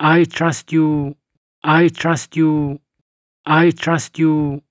I trust you. I trust you. I trust you.